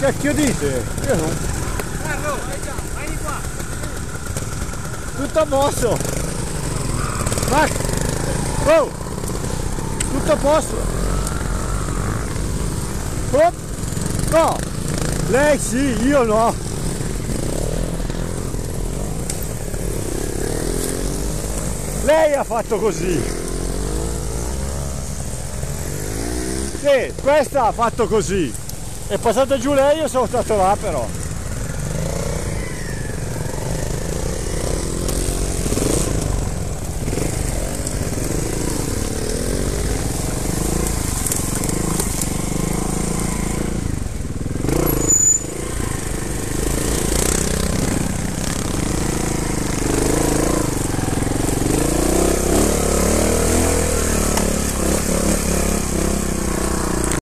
cacchio dite? Io non... Carlo, vieni qua. Tutto a posto! Max! Oh! Tutto a posto! Oh! No! Lei sì, io no! Lei ha fatto così! Sì, questa ha fatto così! È passata giù lei, io sono stato là però!